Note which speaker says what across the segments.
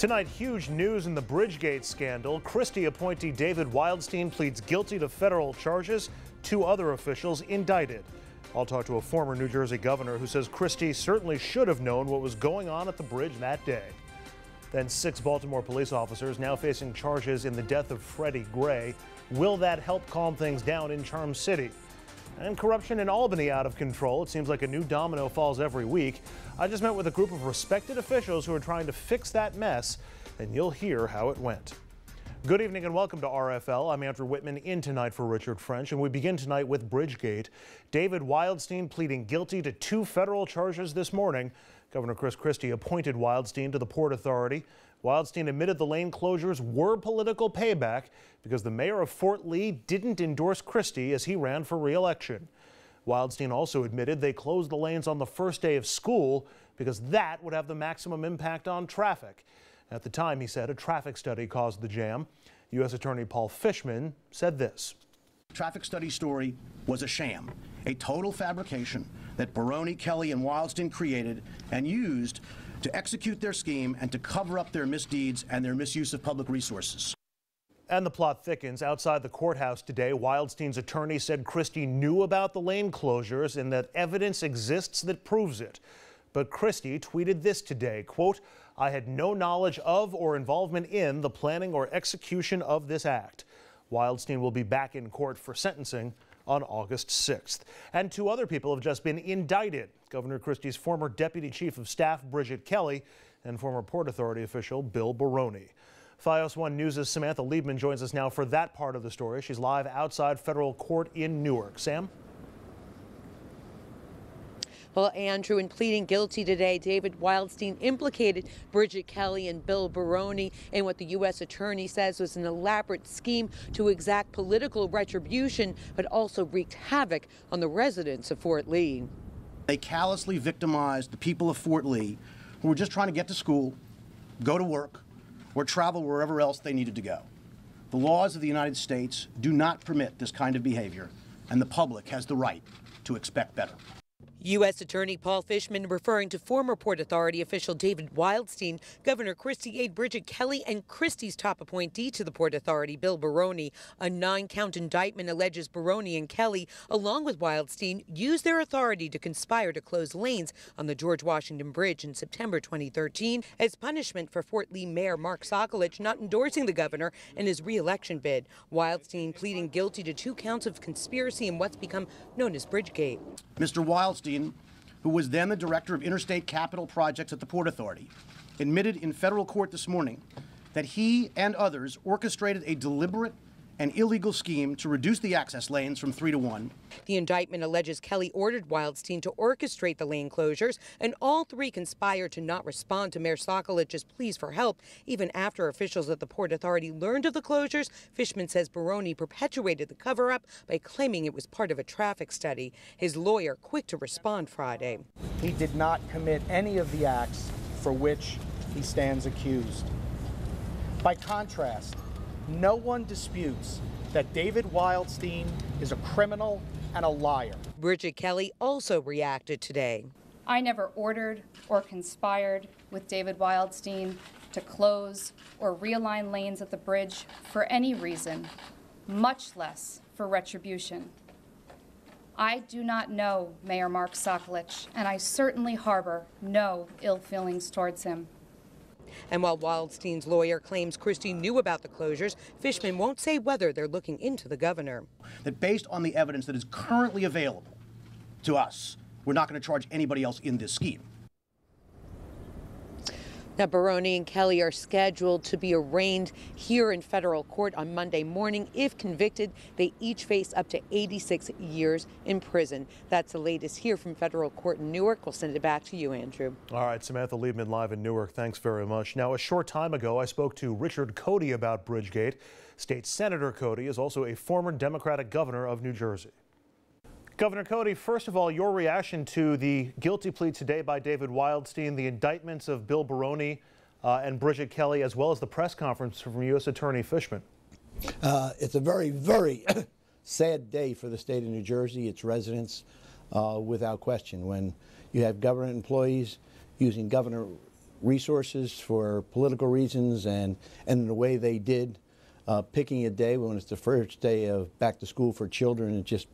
Speaker 1: Tonight, huge news in the Bridgegate scandal. Christie appointee David Wildstein pleads guilty to federal charges. Two other officials indicted. I'll talk to a former New Jersey governor who says Christie certainly should have known what was going on at the bridge that day. Then six Baltimore police officers now facing charges in the death of Freddie Gray. Will that help calm things down in Charm City? And corruption in Albany out of control. It seems like a new domino falls every week. I just met with a group of respected officials who are trying to fix that mess, and you'll hear how it went. Good evening and welcome to RFL. I'm Andrew Whitman in tonight for Richard French, and we begin tonight with Bridgegate. David Wildstein pleading guilty to two federal charges this morning. Governor Chris Christie appointed Wildstein to the Port Authority. Wildstein admitted the lane closures were political payback because the mayor of Fort Lee didn't endorse Christie as he ran for re-election. Wildstein also admitted they closed the lanes on the first day of school because that would have the maximum impact on traffic. At the time, he said a traffic study caused the jam. U.S. Attorney Paul Fishman said this.
Speaker 2: Traffic study story was a sham, a total fabrication that Baroni, Kelly, and Wildstein created and used to execute their scheme and to cover up their misdeeds and their misuse of public resources.
Speaker 1: And the plot thickens. Outside the courthouse today, Wildstein's attorney said Christie knew about the lane closures and that evidence exists that proves it. But Christie tweeted this today, quote, I had no knowledge of or involvement in the planning or execution of this act. Wildstein will be back in court for sentencing on August 6th. And two other people have just been indicted. Governor Christie's former deputy chief of staff, Bridget Kelly, and former Port Authority official Bill Baroni. FiOS 1 News' Samantha Liebman joins us now for that part of the story. She's live outside federal court in Newark. Sam?
Speaker 3: Well, Andrew, in pleading guilty today, David Wildstein implicated Bridget Kelly and Bill Baroni in what the U.S. Attorney says was an elaborate scheme to exact political retribution, but also wreaked havoc on the residents of Fort Lee.
Speaker 2: They callously victimized the people of Fort Lee who were just trying to get to school, go to work, or travel wherever else they needed to go. The laws of the United States do not permit this kind of behavior, and the public has the right to expect better.
Speaker 3: U.S. Attorney Paul Fishman referring to former Port Authority official David Wildstein, Governor Christie aide Bridget Kelly, and Christie's top appointee to the Port Authority, Bill Baroni. A nine count indictment alleges Baroni and Kelly, along with Wildstein, used their authority to conspire to close lanes on the George Washington Bridge in September 2013 as punishment for Fort Lee Mayor Mark Sokolich not endorsing the governor in his re-election bid. Wildstein pleading guilty to two counts of conspiracy in what's become known as Bridgegate.
Speaker 2: Mr. Wildstein, who was then the director of interstate capital projects at the Port Authority, admitted in federal court this morning that he and others orchestrated a deliberate an illegal scheme to reduce the access lanes from three to one.
Speaker 3: The indictment alleges Kelly ordered Wildstein to orchestrate the lane closures, and all three conspired to not respond to Mayor Sokolich's pleas for help. Even after officials at the Port Authority learned of the closures, Fishman says Baroni perpetuated the cover up by claiming it was part of a traffic study. His lawyer quick to respond Friday.
Speaker 4: He did not commit any of the acts for which he stands accused. By contrast, no one disputes that David Wildstein is a criminal and a liar.
Speaker 3: Bridget Kelly also reacted today.
Speaker 5: I never ordered or conspired with David Wildstein to close or realign lanes at the bridge for any reason, much less for retribution. I do not know Mayor Mark Sokolich, and I certainly harbor no ill feelings towards him.
Speaker 3: And while Wildstein's lawyer claims Christie knew about the closures, Fishman won't say whether they're looking into the governor.
Speaker 2: That based on the evidence that is currently available to us, we're not going to charge anybody else in this scheme.
Speaker 3: Now, Baroni and Kelly are scheduled to be arraigned here in federal court on Monday morning. If convicted, they each face up to 86 years in prison. That's the latest here from federal court in Newark. We'll send it back to you, Andrew.
Speaker 1: All right, Samantha Liebman live in Newark. Thanks very much. Now, a short time ago, I spoke to Richard Codey about Bridgegate. State Senator Codey is also a former Democratic governor of New Jersey. Governor Codey, first of all, your reaction to the guilty plea today by David Wildstein, the indictments of Bill Baroni uh, and Bridget Kelly, as well as the press conference from U.S. Attorney Fishman.
Speaker 6: Uh, it's a very, very sad day for the state of New Jersey, its residents, uh, without question. When you have government employees using government resources for political reasons and, and in the way they did, uh, picking a day when it's the first day of back to school for children. It just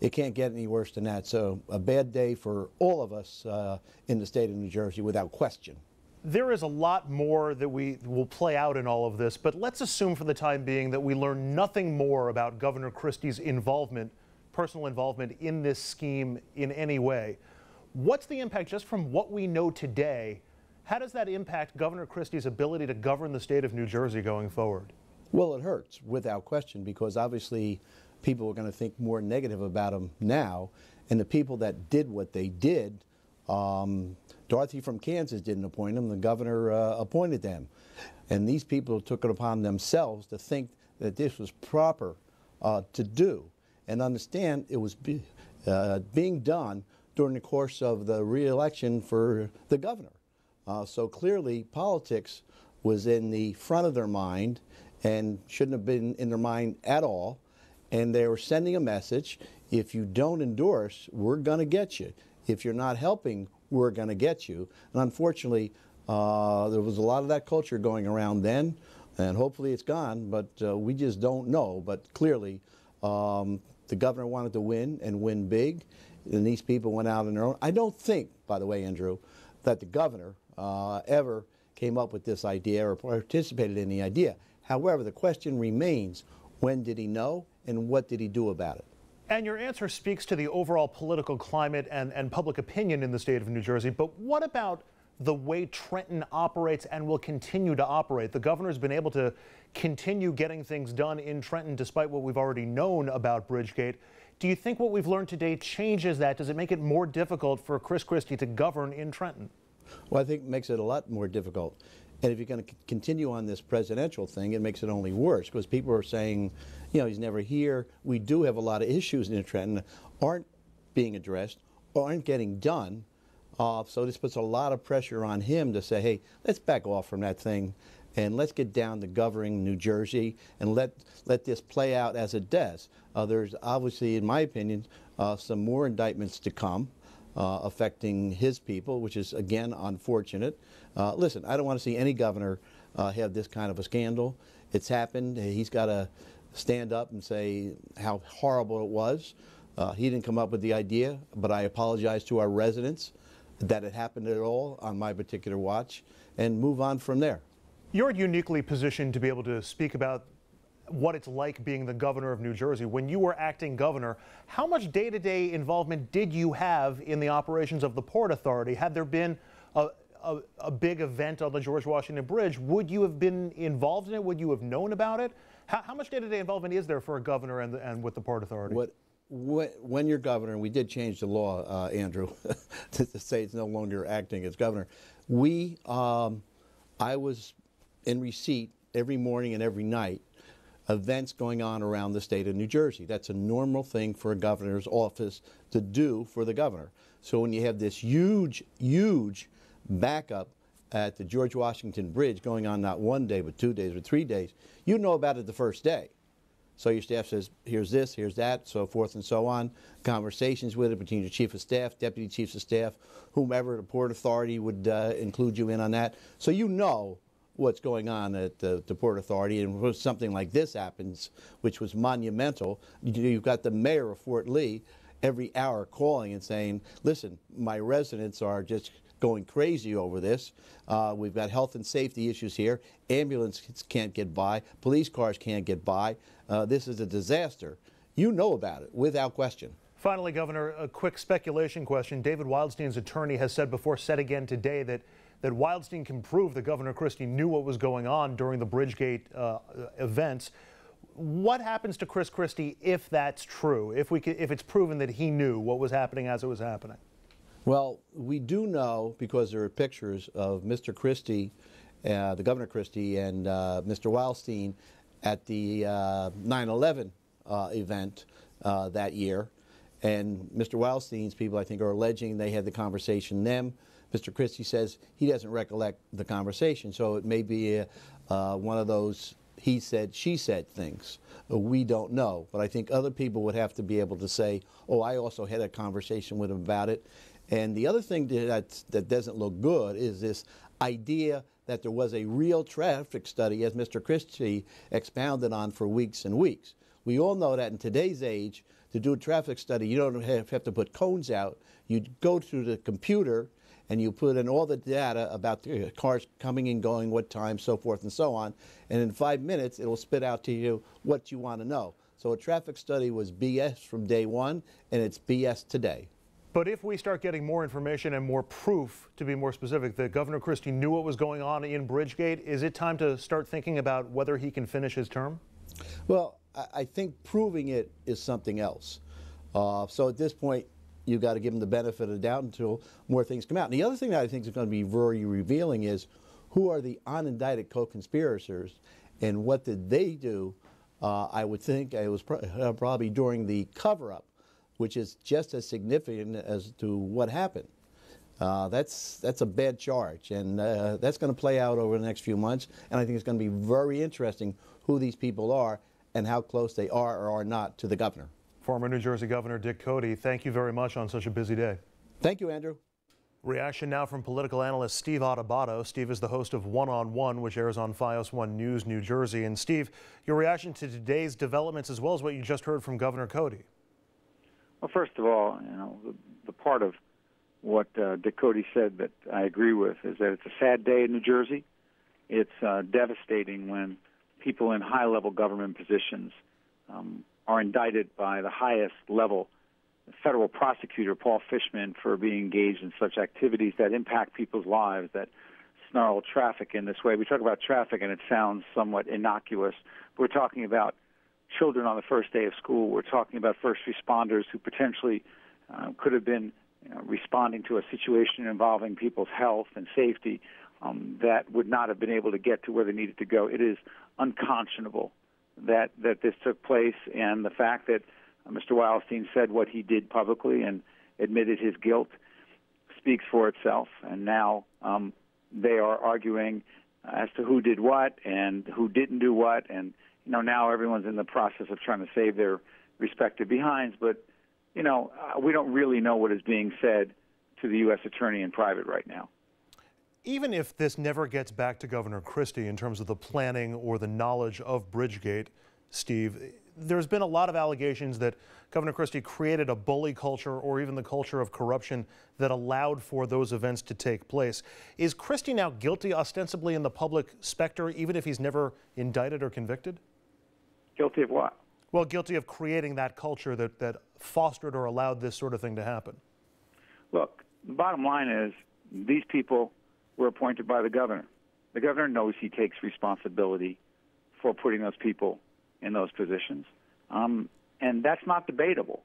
Speaker 6: it can't get any worse than that. So a bad day for all of us uh, in the state of New Jersey, without question.
Speaker 1: There is a lot more that we will play out in all of this, but let's assume for the time being that we learn nothing more about Governor Christie's involvement, personal involvement in this scheme in any way. What's the impact just from what we know today? How does that impact Governor Christie's ability to govern the state of New Jersey going forward?
Speaker 6: Well, it hurts without question because obviously people are going to think more negative about him now. And the people that did what they did, um, Dorothy from Kansas didn't appoint them, the governor uh, appointed them. And these people took it upon themselves to think that this was proper uh, to do and understand it was be, uh, being done during the course of the reelection for the governor. Uh, so clearly, politics was in the front of their mind and shouldn't have been in their mind at all and they were sending a message if you don't endorse, we're going to get you. If you're not helping, we're going to get you. And unfortunately, uh, there was a lot of that culture going around then, and hopefully it's gone, but uh, we just don't know. But clearly, um, the governor wanted to win and win big, and these people went out on their own. I don't think, by the way, Andrew, that the governor uh, ever came up with this idea or participated in the idea. However, the question remains when did he know and what did he do about it?
Speaker 1: And your answer speaks to the overall political climate and, and public opinion in the state of New Jersey. But what about the way Trenton operates and will continue to operate? The governor's been able to continue getting things done in Trenton despite what we've already known about Bridgegate. Do you think what we've learned today changes that? Does it make it more difficult for Chris Christie to govern in Trenton?
Speaker 6: Well, I think it makes it a lot more difficult. And if you're going to continue on this presidential thing, it makes it only worse because people are saying, you know, he's never here. We do have a lot of issues in Trenton aren't being addressed aren't getting done. Uh, so this puts a lot of pressure on him to say, hey, let's back off from that thing and let's get down to governing New Jersey and let let this play out as it does. Uh, there's obviously, in my opinion, uh, some more indictments to come uh, affecting his people, which is again unfortunate. Uh, listen, I don't want to see any governor uh, have this kind of a scandal. It's happened. He's got to stand up and say how horrible it was. Uh, he didn't come up with the idea, but I apologize to our residents that it happened at all on my particular watch and move on from there.
Speaker 1: You're uniquely positioned to be able to speak about what it's like being the governor of New Jersey. When you were acting governor, how much day to day involvement did you have in the operations of the Port Authority? Had there been a, a, a, big event on the George Washington Bridge, would you have been involved in it? Would you have known about it? How, how much day to day involvement is there for a governor and, and with the Port Authority?
Speaker 6: What, when you're governor, and we did change the law, uh, Andrew, to, to, say it's no longer acting as governor, we, um, I was in receipt every morning and every night events going on around the state of New Jersey. That's a normal thing for a governor's office to do for the governor. So when you have this huge, huge backup at the George Washington Bridge going on not one day, but two days or three days, you know about it the first day. So your staff says, here's this, here's that, so forth and so on. Conversations with it between your chief of staff, deputy chiefs of staff, whomever the Port Authority would uh, include you in on that. So you know what's going on at the, the, Port Authority. And when something like this happens, which was monumental, you've got the mayor of Fort Lee every hour calling and saying, listen, my residents are just going crazy over this. Uh, we've got health and safety issues here. Ambulances can't get by. Police cars can't get by. Uh, this is a disaster. You know about it without question.
Speaker 1: Finally, Governor, a quick speculation question. David Wildstein's attorney has said before, said again today, that that Wildstein can prove that Governor Christie knew what was going on during the Bridgegate uh, events. What happens to Chris Christie if that's true? If we if it's proven that he knew what was happening as it was happening?
Speaker 6: Well, we do know because there are pictures of Mr. Christie, uh, the Governor Christie, and uh, Mr. Wildstein at the 9/11 uh, uh, event uh, that year. And Mr. Wildstein's people, I think, are alleging they had the conversation. Them Mr. Christie says he doesn't recollect the conversation, so it may be uh, one of those he said, she said things. We don't know, but I think other people would have to be able to say, oh, I also had a conversation with him about it. And the other thing that, that doesn't look good is this idea that there was a real traffic study, as Mr. Christie expounded on for weeks and weeks. We all know that in today's age, to do a traffic study, you don't have, have to put cones out. You go to the computer and you put in all the data about the uh, cars coming and going, what time, so forth and so on. And in five minutes, it'll spit out to you what you want to know. So a traffic study was BS from day one, and it's BS today.
Speaker 1: But if we start getting more information and more proof, to be more specific, that Governor Christie knew what was going on in Bridgegate, is it time to start thinking about whether he can finish his term?
Speaker 6: Well, I think proving it is something else. Uh, so at this point, you've got to give him the benefit of the doubt until more things come out. And the other thing that I think is going to be very revealing is who are the unindicted co-conspirators and what did they do? Uh, I would think it was uh, probably during the cover-up, which is just as significant as to what happened. Uh, that's that's a bad charge, and uh, that's going to play out over the next few months. And I think it's going to be very interesting who these people are and how close they are or are not to the governor.
Speaker 1: Former New Jersey Governor Dick Codey, thank you very much on such a busy day.
Speaker 6: Thank you, Andrew.
Speaker 1: Reaction now from political analyst Steve Adubato. Steve is the host of One on One, which airs on FiOS 1 News, New Jersey. And Steve, your reaction to today's developments as well as what you just heard from Governor Codey.
Speaker 7: Well, first of all, you know, the, the part of what uh, Dick said that I agree with is that it's a sad day in New Jersey. It's uh, devastating when people in high level government positions um, are indicted by the highest level federal prosecutor, Paul Fishman, for being engaged in such activities that impact people's lives, that snarl traffic in this way. We talk about traffic and it sounds somewhat innocuous. We're talking about children on the first day of school. We're talking about first responders who potentially uh, could have been you know, responding to a situation involving people's health and safety um, that would not have been able to get to where they needed to go. It is unconscionable that that this took place, and the fact that uh, Mr. Wildstein said what he did publicly and admitted his guilt speaks for itself. And now um, they are arguing as to who did what and who didn't do what, and you know now everyone's in the process of trying to save their respective behinds, but you know uh, we don't really know what is being said to the U.S. attorney in private right now
Speaker 1: even if this never gets back to Governor Christie in terms of the planning or the knowledge of Bridgegate, Steve, there's been a lot of allegations that Governor Christie created a bully culture or even the culture of corruption that allowed for those events to take place. Is Christie now guilty ostensibly in the public specter, even if he's never indicted or convicted?
Speaker 7: Guilty of what?
Speaker 1: Well, guilty of creating that culture that, that fostered or allowed this sort of thing to happen.
Speaker 7: Look, the bottom line is these people were appointed by the governor. The governor knows he takes responsibility for putting those people in those positions, um, and that's not debatable.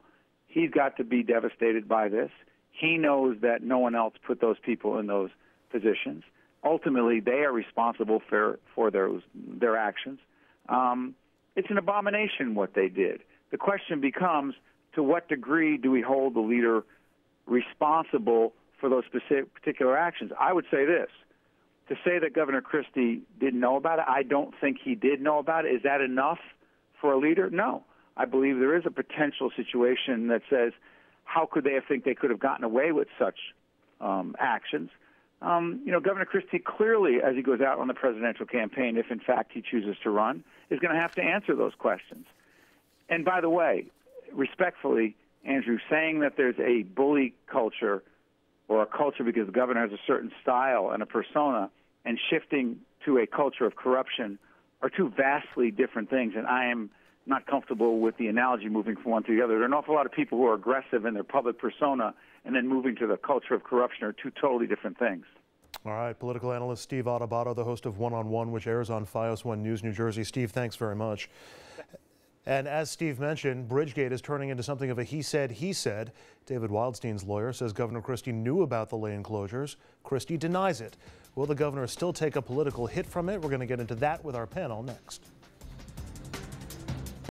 Speaker 7: He's got to be devastated by this. He knows that no one else put those people in those positions. Ultimately, they are responsible for for those their actions. Um, it's an abomination what they did. The question becomes: to what degree do we hold the leader responsible for those specific particular actions. I would say this. To say that Governor Christie didn't know about it, I don't think he did know about it. Is that enough for a leader? No. I believe there is a potential situation that says, how could they think they could have gotten away with such um, actions? Um, you know, Governor Christie clearly, as he goes out on the presidential campaign, if in fact he chooses to run, is going to have to answer those questions. And by the way, respectfully, Andrew, saying that there's a bully culture or a culture because the governor has a certain style and a persona, and shifting to a culture of corruption are two vastly different things. And I am not comfortable with the analogy moving from one to the other. There are an awful lot of people who are aggressive in their public persona, and then moving to the culture of corruption are two totally different things.
Speaker 1: All right, political analyst Steve Adubato, the host of One on One, which airs on FiOS 1 News New Jersey. Steve, thanks very much. And as Steve mentioned, Bridgegate is turning into something of a he said, he said. David Wildstein's lawyer says Governor Christie knew about the lane closures. Christie denies it. Will the governor still take a political hit from it? We're going to get into that with our panel next.